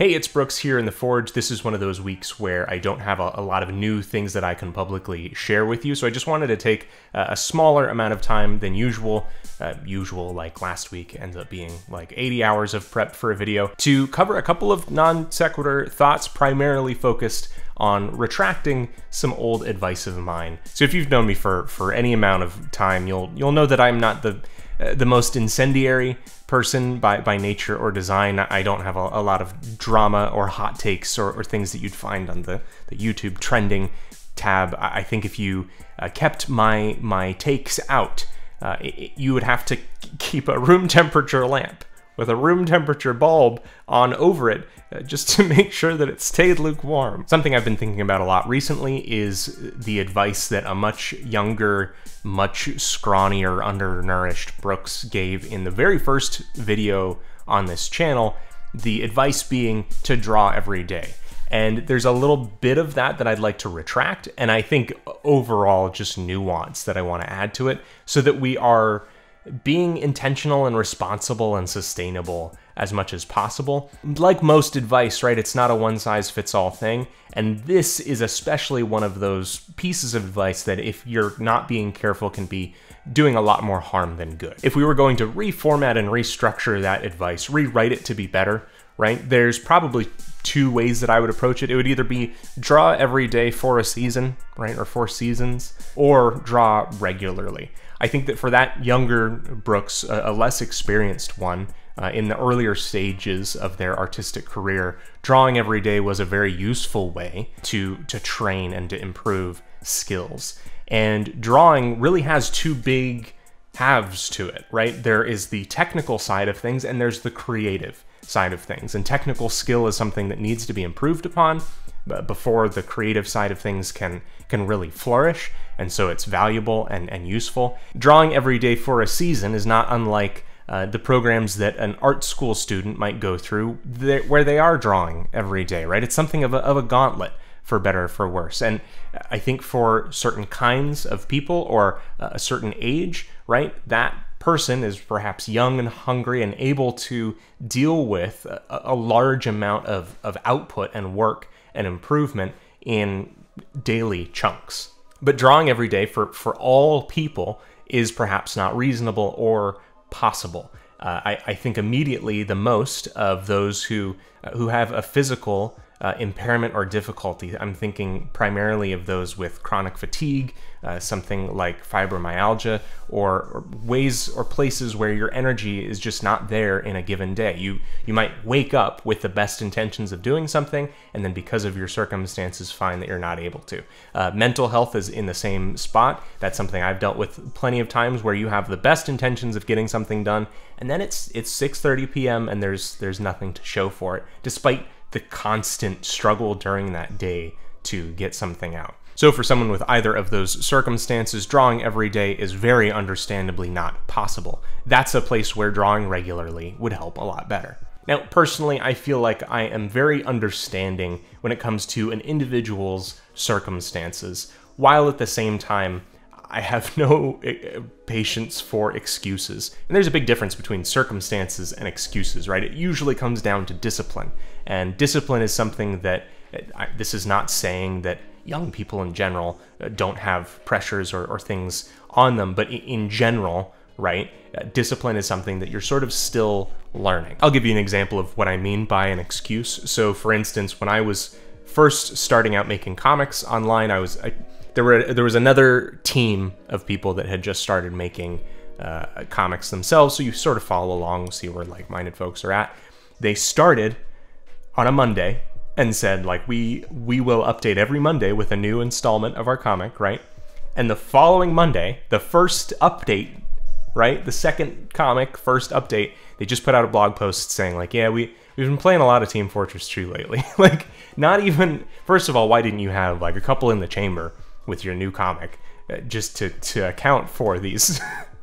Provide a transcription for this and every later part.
Hey, it's Brookes here in the Forge. This is one of those weeks where I don't have a, a lot of new things that I can publicly share with you, so I just wanted to take uh, a smaller amount of time than usual. Uh, usual, like last week, ends up being like 80 hours of prep for a video to cover a couple of non sequitur thoughts, primarily focused on retracting some old advice of mine. So if you've known me for for any amount of time, you'll you'll know that I'm not the uh, the most incendiary person by, by nature or design. I don't have a, a lot of drama or hot takes or, or, things that you'd find on the, the YouTube trending tab. I think if you uh, kept my my takes out, uh, it, you would have to keep a room temperature lamp with a room temperature bulb on over it uh, just to make sure that it stayed lukewarm. Something I've been thinking about a lot recently is the advice that a much younger, much scrawnier, undernourished Brookes gave in the very first video on this channel, the advice being to draw every day. And there's a little bit of that that I'd like to retract, and I think overall just nuance that I want to add to it so that we are being intentional and responsible and sustainable as much as possible. Like most advice, right, it's not a one size fits all thing. And this is especially one of those pieces of advice that if you're not being careful can be doing a lot more harm than good. If we were going to reformat and restructure that advice, rewrite it to be better, right, there's probably two ways that I would approach it. It would either be draw every day for a season, right, or four seasons, or draw regularly. I think that for that younger Brookes, a, a less experienced one, uh, in the earlier stages of their artistic career, drawing every day was a very useful way to to train and to improve skills. And drawing really has two big halves to it, right? There is the technical side of things and there's the creative side of things. And technical skill is something that needs to be improved upon before the creative side of things can can really flourish and so it's valuable and, and useful drawing every day for a season is not unlike uh, the programs that an art school student might go through where they are drawing every day, right? It's something of a, of a gauntlet for better for worse. And I think for certain kinds of people or a certain age, right, that person is perhaps young and hungry and able to deal with a, a large amount of, of output and work and improvement in daily chunks. But drawing every day for, for all people is perhaps not reasonable or possible. Uh, I, I, think immediately the most of those who uh, who have a physical uh, impairment or difficulty. I'm thinking primarily of those with chronic fatigue, uh, something like fibromyalgia, or, or, ways or places where your energy is just not there in a given day. You you might wake up with the best intentions of doing something, and then because of your circumstances, find that you're not able to. Uh, mental health is in the same spot. That's something I've dealt with plenty of times where you have the best intentions of getting something done, and then it's it's 6:30 p.m. and there's there's nothing to show for it, despite the constant struggle during that day to get something out. So, for someone with either of those circumstances, drawing every day is very understandably not possible. That's a place where drawing regularly would help a lot better. Now, personally, I feel like I am very understanding when it comes to an individual's circumstances, while at the same time I have no uh, patience for excuses. And there's a big difference between circumstances and excuses, right? It usually comes down to discipline. And discipline is something that, eh, I, this is not saying that young people in general don't have pressures or, or things on them, but in general, right? Discipline is something that you're sort of still learning. I'll give you an example of what I mean by an excuse. So, for instance, when I was first starting out making comics online, I was I, there were there was another team of people that had just started making uh, comics themselves, so you sort of follow along, see where like-minded folks are at. They started on a Monday and said like we we will update every Monday with a new installment of our comic, right? And the following Monday, the first update, right? The second comic, first update, they just put out a blog post saying like, yeah, we we've been playing a lot of Team Fortress 2 lately. like not even first of all, why didn't you have like a couple in the chamber? With your new comic, uh, just to to account for these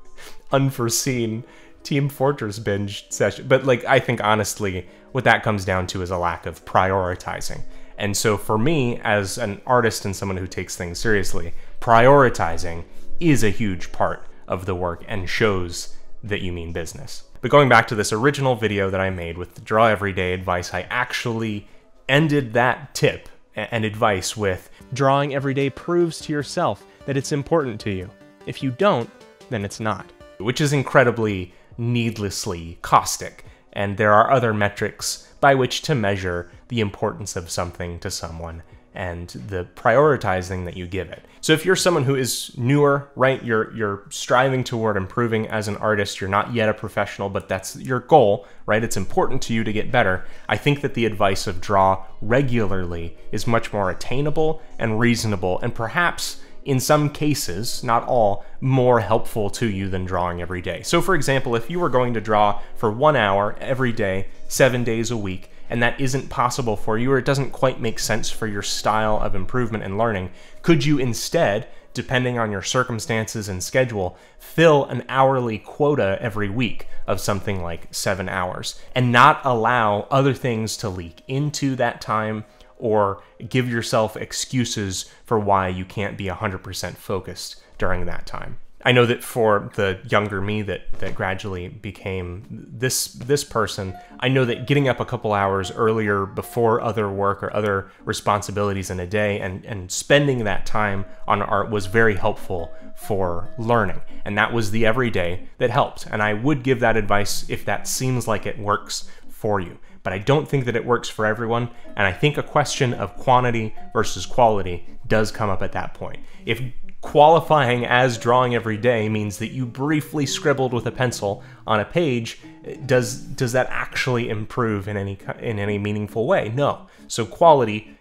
unforeseen Team Fortress binge session. But like, I think honestly, what that comes down to is a lack of prioritizing. And so for me, as an artist and someone who takes things seriously, prioritizing is a huge part of the work and shows that you mean business. But going back to this original video that I made with the draw everyday advice, I actually ended that tip and advice with drawing every day proves to yourself that it's important to you. If you don't, then it's not. Which is incredibly needlessly caustic, and there are other metrics by which to measure the importance of something to someone and the prioritizing that you give it. So if you're someone who is newer, right, you're you're striving toward improving as an artist, you're not yet a professional, but that's your goal, right? It's important to you to get better. I think that the advice of draw regularly is much more attainable and reasonable and perhaps in some cases, not all, more helpful to you than drawing every day. So for example, if you were going to draw for one hour every day, seven days a week, and that isn't possible for you or it doesn't quite make sense for your style of improvement and learning, could you instead, depending on your circumstances and schedule, fill an hourly quota every week of something like seven hours and not allow other things to leak into that time or give yourself excuses for why you can't be 100% focused during that time. I know that for the younger me that that gradually became this this person, I know that getting up a couple hours earlier before other work or other responsibilities in a day and and spending that time on art was very helpful for learning. And that was the everyday that helped. And I would give that advice if that seems like it works for you. But I don't think that it works for everyone, and I think a question of quantity versus quality does come up at that point. If qualifying as drawing every day means that you briefly scribbled with a pencil on a page. Does does that actually improve in any in any meaningful way? No. So quality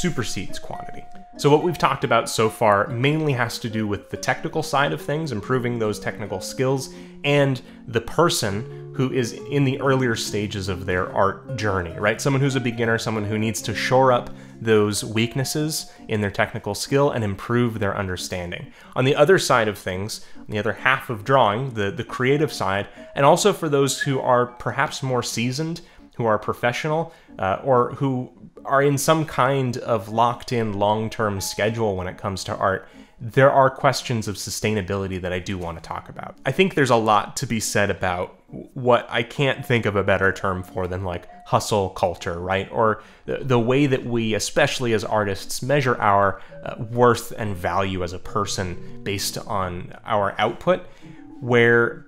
supersedes quantity. So what we've talked about so far mainly has to do with the technical side of things, improving those technical skills, and the person who is in the earlier stages of their art journey, right? Someone who's a beginner, someone who needs to shore up those weaknesses in their technical skill and improve their understanding. On the other side of things, on the other half of drawing, the, the creative side, and also for those who are perhaps more seasoned, who are professional, uh, or who are in some kind of locked in long term schedule when it comes to art, there are questions of sustainability that I do want to talk about. I think there's a lot to be said about what I can't think of a better term for than like hustle culture, right? Or the, the way that we, especially as artists, measure our uh, worth and value as a person based on our output, where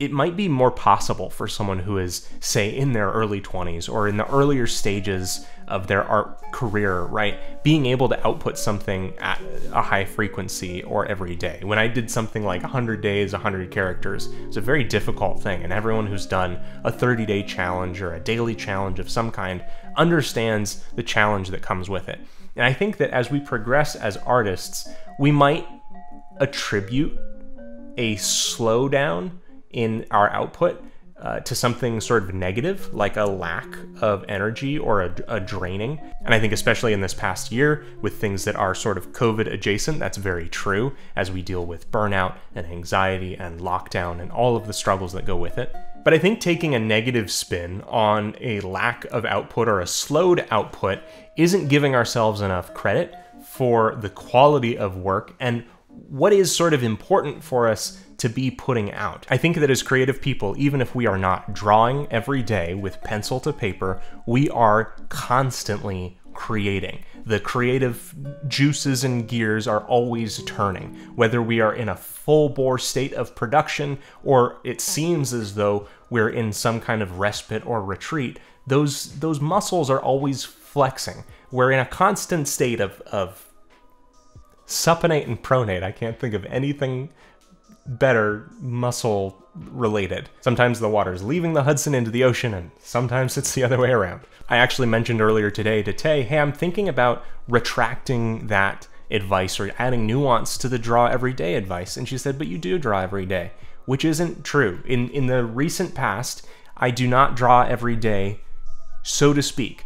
it might be more possible for someone who is, say, in their early 20s or in the earlier stages of their art career, right? Being able to output something at a high frequency or every day. When I did something like 100 days, 100 characters, it's a very difficult thing. And everyone who's done a 30 day challenge or a daily challenge of some kind understands the challenge that comes with it. And I think that as we progress as artists, we might attribute a slowdown in our output uh, to something sort of negative, like a lack of energy or a, a, draining. And I think, especially in this past year, with things that are sort of COVID adjacent, that's very true as we deal with burnout and anxiety and lockdown and all of the struggles that go with it. But I think taking a negative spin on a lack of output or a slowed output isn't giving ourselves enough credit for the quality of work and what is sort of important for us to be putting out. I think that as creative people, even if we are not drawing every day with pencil to paper, we are constantly creating. The creative juices and gears are always turning, whether we are in a full bore state of production or it seems as though we're in some kind of respite or retreat. Those, those muscles are always flexing. We're in a constant state of, of supinate and pronate. I can't think of anything better muscle related. Sometimes the water's leaving the Hudson into the ocean, and sometimes it's the other way around. I actually mentioned earlier today to Tay, hey, I'm thinking about retracting that advice or adding nuance to the draw every day advice. And she said, but you do draw every day, which isn't true. In, in the recent past, I do not draw every day, so to speak.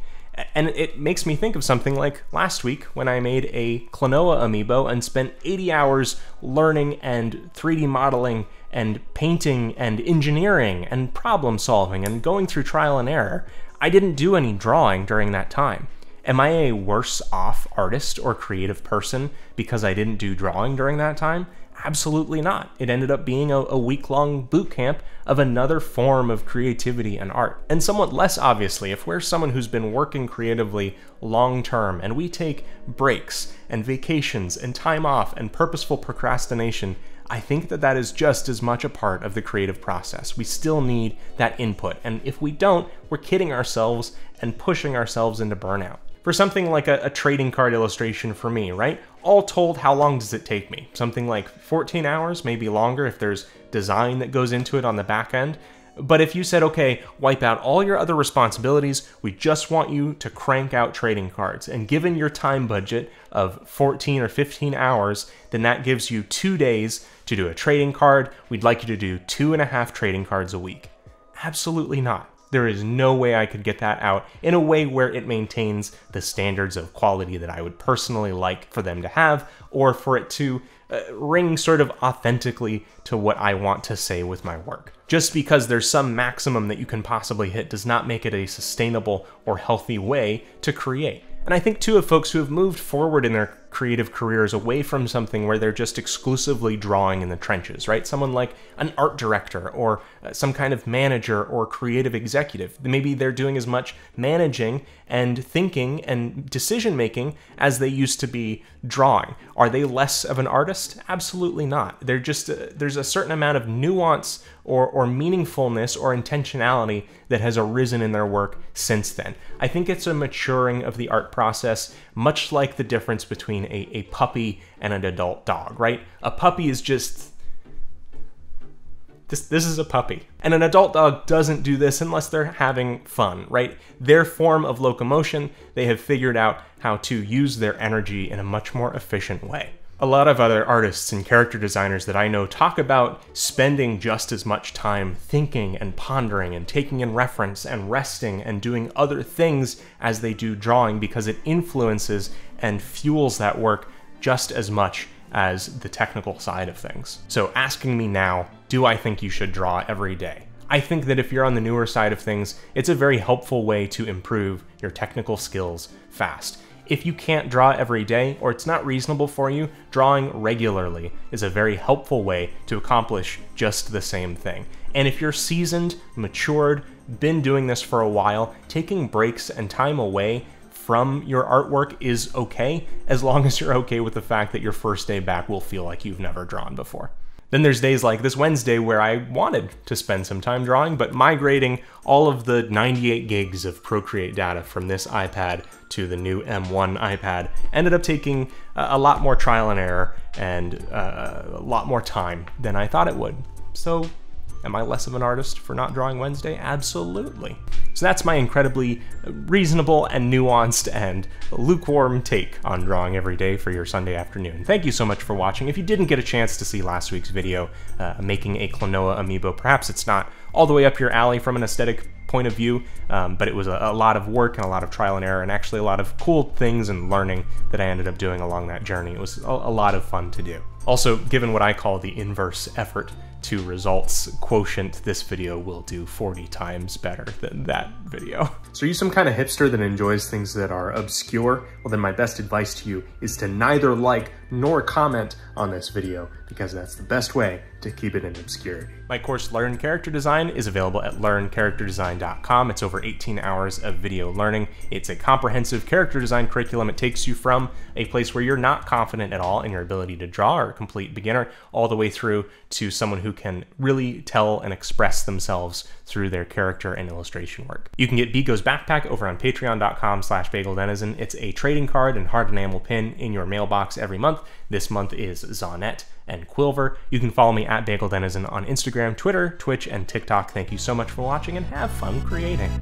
And it makes me think of something like last week when I made a Klonoa amiibo and spent 80 hours learning and 3D modeling and painting and engineering and problem solving and going through trial and error. I didn't do any drawing during that time. Am I a worse off artist or creative person because I didn't do drawing during that time? Absolutely not. It ended up being a, a week long boot camp of another form of creativity and art. And somewhat less obviously, if we're someone who's been working creatively long term and we take breaks and vacations and time off and purposeful procrastination, I think that that is just as much a part of the creative process. We still need that input. And if we don't, we're kidding ourselves and pushing ourselves into burnout for something like a, a, trading card illustration for me, right? All told, how long does it take me? Something like 14 hours, maybe longer if there's design that goes into it on the back end. But if you said, okay, wipe out all your other responsibilities, we just want you to crank out trading cards, and given your time budget of 14 or 15 hours, then that gives you two days to do a trading card. We'd like you to do two and a half trading cards a week. Absolutely not. There is no way I could get that out in a way where it maintains the standards of quality that I would personally like for them to have, or for it to uh, ring sort of authentically to what I want to say with my work. Just because there's some maximum that you can possibly hit does not make it a sustainable or healthy way to create. And I think too of folks who have moved forward in their creative careers away from something where they're just exclusively drawing in the trenches, right? Someone like an art director or uh, some kind of manager or creative executive. Maybe they're doing as much managing and thinking and decision making as they used to be drawing. Are they less of an artist? Absolutely not. They're just uh, there's a certain amount of nuance or, or meaningfulness or intentionality that has arisen in their work since then. I think it's a maturing of the art process, much like the difference between a, a puppy and an adult dog, right? A puppy is just this, this is a puppy. And an adult dog doesn't do this unless they're having fun, right? Their form of locomotion, they have figured out how to use their energy in a much more efficient way. A lot of other artists and character designers that I know talk about spending just as much time thinking and pondering and taking in reference and resting and doing other things as they do drawing because it influences and fuels that work just as much as the technical side of things. So asking me now, do I think you should draw every day? I think that if you're on the newer side of things, it's a very helpful way to improve your technical skills fast. If you can't draw every day, or it's not reasonable for you, drawing regularly is a very helpful way to accomplish just the same thing. And if you're seasoned, matured, been doing this for a while, taking breaks and time away from your artwork is okay, as long as you're okay with the fact that your first day back will feel like you've never drawn before. Then there's days like this Wednesday where I wanted to spend some time drawing, but migrating all of the 98 gigs of Procreate data from this iPad to the new M1 iPad ended up taking a lot more trial and error and uh, a lot more time than I thought it would. So Am I less of an artist for not drawing Wednesday? Absolutely. So that's my incredibly reasonable and nuanced and lukewarm take on drawing every day for your Sunday afternoon. Thank you so much for watching. If you didn't get a chance to see last week's video, uh, making a Klonoa amiibo, perhaps it's not all the way up your alley from an aesthetic point of view, um, but it was a, a, lot of work and a lot of trial and error and actually a lot of cool things and learning that I ended up doing along that journey. It was a, a lot of fun to do. Also, given what I call the inverse effort to results quotient, this video will do 40 times better than that video. So are you some kind of hipster that enjoys things that are obscure? Well then my best advice to you is to neither like nor comment on this video because that's the best way to keep it in obscurity. My course Learn Character Design is available at learncharacterdesign.com. It's over 18 hours of video learning. It's a comprehensive character design curriculum. It takes you from a place where you're not confident at all in your ability to draw or a complete beginner all the way through to someone who can really tell and express themselves through their character and illustration work. You can get Biko's backpack over on patreon.com slash bageldenizen. It's a trading card and hard enamel pin in your mailbox every month. This month is Zonette and Quilver. You can follow me at Bagel Denizen on Instagram, Twitter, Twitch, and TikTok. Thank you so much for watching and have fun creating.